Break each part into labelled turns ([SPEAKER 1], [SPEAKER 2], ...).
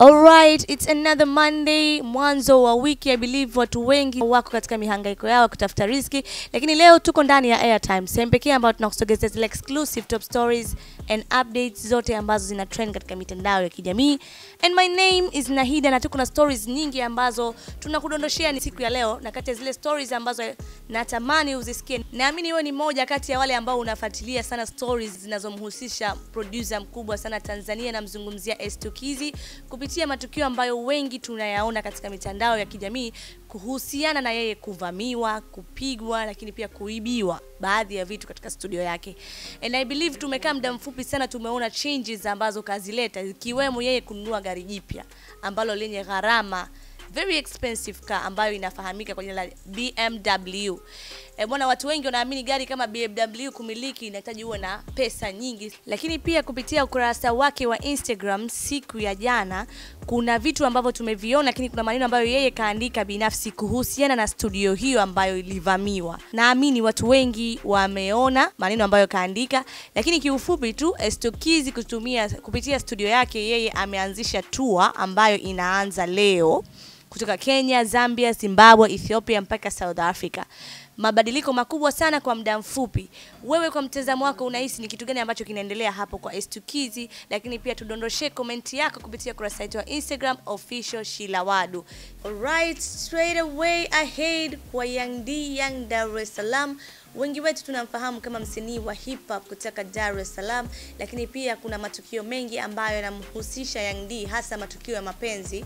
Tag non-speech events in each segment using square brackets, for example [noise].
[SPEAKER 1] Alright, it's another Monday, mwanzo wa wiki. I believe watu wengi wako katika mihangaiko yao ya kutafuta riziki, lakini leo tuko ndani ya Airtime, sehemu pekee ambayo tunakusogezea zile exclusive top stories and updates zote ambazo zina trend katika mitandao ya kijamii. And my name is Nahida na tuko na stories nyingi ambazo tunakudondoshea ni siku ya leo, na kati ya zile stories ambazo natamani uzisikie, naamini wewe ni moja kati ya wale ambao unafuatilia sana stories zinazomhusisha producer mkubwa sana Tanzania, namzungumzia S2 Kizi kupitia matukio ambayo wengi tunayaona katika mitandao ya kijamii kuhusiana na yeye kuvamiwa, kupigwa, lakini pia kuibiwa baadhi ya vitu katika studio yake. And I believe tumekaa muda mfupi sana, tumeona changes ambazo kazileta, ikiwemo yeye kununua gari jipya ambalo lenye gharama very expensive car ambayo inafahamika kwa jina la BMW. E, bwana watu wengi wanaamini gari kama BMW kumiliki inahitaji uwe na pesa nyingi, lakini pia kupitia ukurasa wake wa Instagram siku ya jana kuna vitu ambavyo tumeviona, lakini kuna maneno ambayo yeye kaandika binafsi kuhusiana na studio hiyo ambayo ilivamiwa. Naamini watu wengi wameona maneno ambayo kaandika, lakini kiufupi tu Estokizi kutumia kupitia studio yake yeye ameanzisha tour ambayo inaanza leo kutoka Kenya, Zambia, Zimbabwe, Ethiopia mpaka South Africa. Mabadiliko makubwa sana kwa muda mfupi. Wewe kwa mtazamo wako unahisi ni kitu gani ambacho kinaendelea hapo kwa Estukizi? Lakini pia tudondoshe komenti yako kupitia kurasa yetu wa Instagram official Shilawadu. Alright, straight away ahead kwa Young D, Young Dar es Salaam. Wengi wetu tunamfahamu kama msanii wa hip hop kutoka Dar es Salaam, lakini pia kuna matukio mengi ambayo yanamhusisha Young D, hasa matukio ya mapenzi,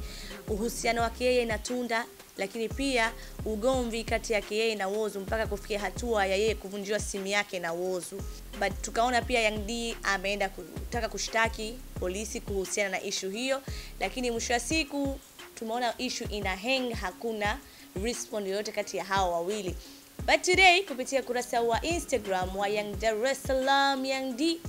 [SPEAKER 1] uhusiano wake yeye na Tunda, lakini pia ugomvi kati yake yeye na Whozu mpaka kufikia hatua ya yeye kuvunjiwa simu yake na Whozu. But tukaona pia Young D ameenda kutaka kushtaki polisi kuhusiana na ishu hiyo, lakini mwisho wa siku tumeona ishu ina hang, hakuna respond yoyote kati ya hao wawili. But today kupitia kurasa wa Instagram wa Young Dar es Salaam Young D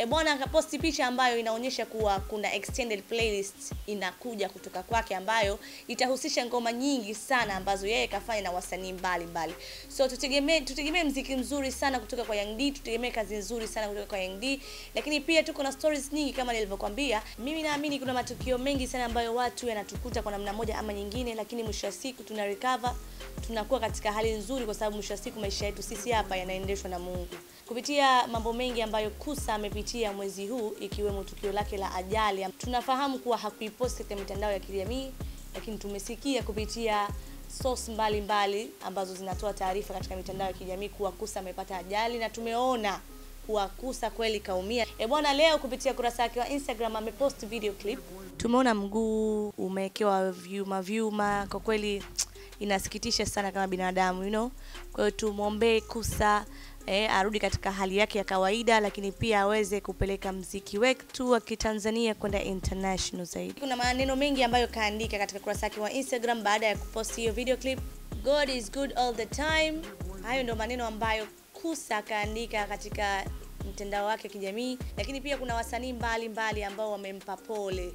[SPEAKER 1] E bwana akaposti picha ambayo inaonyesha kuwa kuna extended playlist inakuja kutoka kwake ambayo itahusisha ngoma nyingi sana ambazo yeye kafanya na wasanii mbalimbali. So tutegemee tutegemee mziki mzuri sana kutoka kwa Young D, tutegemee kazi nzuri sana kutoka kwa Young D, lakini pia tuko na stories nyingi kama nilivyokuambia. Mimi naamini kuna matukio mengi sana ambayo watu yanatukuta kwa namna moja ama nyingine, lakini mwisho wa siku tuna recover, tunakuwa katika hali nzuri, kwa sababu mwisho wa siku maisha yetu sisi hapa yanaendeshwa na Mungu kupitia mambo mengi ambayo Kusa amepitia mwezi huu ikiwemo tukio lake la ajali. Tunafahamu kuwa hakuiposti katika mitandao ya kijamii, lakini tumesikia kupitia source mbalimbali ambazo zinatoa taarifa katika mitandao ya kijamii kuwa Kusa amepata ajali na tumeona kuwa Kusa kweli kaumia. E bwana, leo kupitia kurasa yake wa Instagram amepost video clip. Tumeona mguu umewekewa vyuma vyuma, kwa kweli [tsk] inasikitisha sana kama binadamu you know. Kwa hiyo tumwombee Kusa eh, arudi katika hali yake ya kawaida, lakini pia aweze kupeleka mziki wetu wa Kitanzania kwenda international zaidi. Kuna maneno mengi ambayo kaandika katika kurasa yake wa Instagram baada ya kupost hiyo video clip. God is good all the time. Hayo ndio maneno ambayo Kusa kaandika katika mtandao wake wa kijamii, lakini pia kuna wasanii mbalimbali ambao wamempa pole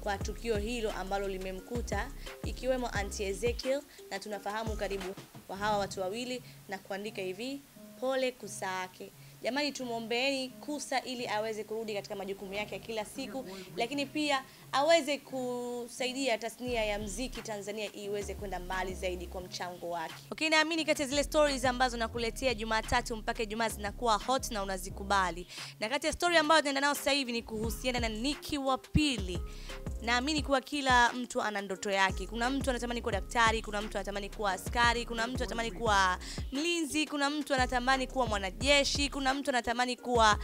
[SPEAKER 1] kwa tukio hilo ambalo limemkuta ikiwemo Auntie Ezekiel, na tunafahamu karibu wa hawa watu wawili na kuandika hivi pole Kusa yake. Jamani, tumwombeeni Kusa ili aweze kurudi katika majukumu yake ya kila siku, lakini pia aweze kusaidia tasnia ya mziki Tanzania iweze kwenda mbali zaidi kwa mchango wake. Okay, naamini kati ya zile stories ambazo nakuletea Jumatatu mpaka Ijumaa zinakuwa hot na unazikubali, na kati ya story ambayo tunaenda nayo sasa hivi ni kuhusiana na Niki wa Pili. Naamini kuwa kila mtu ana ndoto yake. Kuna mtu anatamani kuwa daktari, kuna mtu anatamani kuwa askari, kuna mtu anatamani kuwa mlinzi, kuna mtu anatamani kuwa mwanajeshi, kuna mtu anatamani kuwa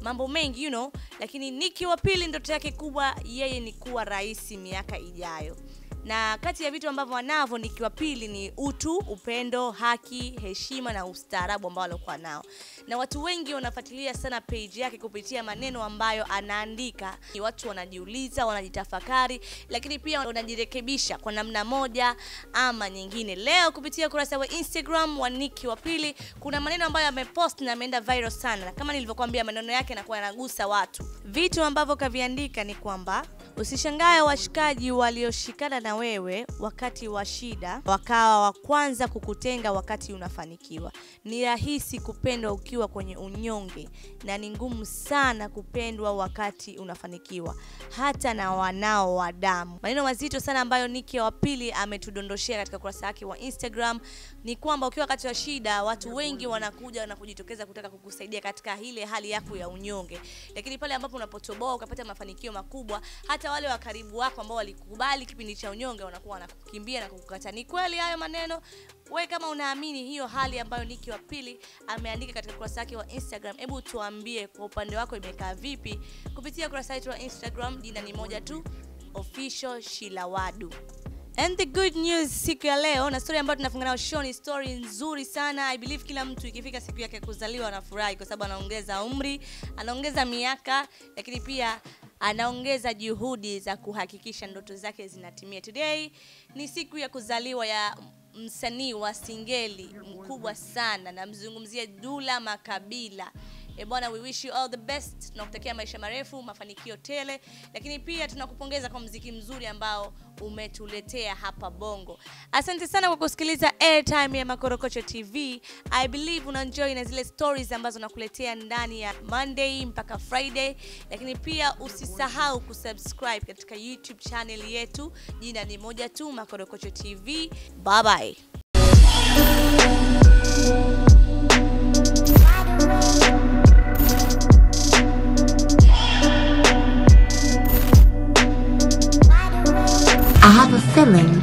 [SPEAKER 1] mambo mengi you know, lakini Nikki wa Pili ndoto yake kubwa yeye ni kuwa rais miaka ijayo na kati ya vitu ambavyo wanavyo ni wa Pili ni utu, upendo, haki, heshima na ustaarabu ambao alikuwa nao, na watu wengi wanafuatilia sana page yake kupitia maneno ambayo anaandika. Ni watu wanajiuliza, wanajitafakari, lakini pia wanajirekebisha kwa namna moja ama nyingine. Leo kupitia ukurasa wa Instagram wa Nikki wa Pili kuna maneno ambayo amepost na ameenda viral sana, na kama nilivyokuambia maneno yake yanakuwa yanagusa watu. Vitu ambavyo kaviandika ni kwamba usishangae washikaji walioshikana na wewe wakati wa shida, wakawa wa kwanza kukutenga wakati unafanikiwa. Ni rahisi kupendwa ukiwa kwenye unyonge, na ni ngumu sana kupendwa wakati unafanikiwa, hata na wanao wa damu. Maneno mazito sana ambayo Niki wa pili ametudondoshea katika ukurasa wake wa Instagram ni kwamba ukiwa wakati wa shida, watu wengi wanakuja na kujitokeza kutaka kukusaidia katika ile hali yako ya unyonge, lakini pale ambapo unapotoboa ukapata mafanikio makubwa, hata wale wa karibu wako ambao walikubali kipindi cha unyonge wanakuwa wanakukimbia na kukukata. Ni kweli hayo maneno? We kama unaamini hiyo hali ambayo Niki wa pili ameandika katika kurasa yake wa Instagram, hebu tuambie kwa upande wako imekaa vipi kupitia kurasa yetu wa Instagram, jina ni moja tu, official Shilawadu. And the good news siku ya leo na story ambayo tunafunga nayo show ni story nzuri sana. I believe kila mtu ikifika siku yake kuzaliwa anafurahi kwa sababu anaongeza umri, anaongeza miaka, lakini pia anaongeza juhudi za kuhakikisha ndoto zake zinatimia. Today ni siku ya kuzaliwa ya msanii wa singeli mkubwa sana, namzungumzia Dula Makabila. E bwana, we wish you all the best. Tunakutakia maisha marefu, mafanikio tele, lakini pia tunakupongeza kwa mziki mzuri ambao umetuletea hapa Bongo. Asante sana kwa kusikiliza Airtime ya Makorokocho TV. I believe una enjoy na zile stories ambazo nakuletea ndani ya Monday mpaka Friday, lakini pia usisahau kusubscribe katika YouTube channel yetu, jina ni moja tu, Makorokocho TV. Bye bye.
[SPEAKER 2] excelente.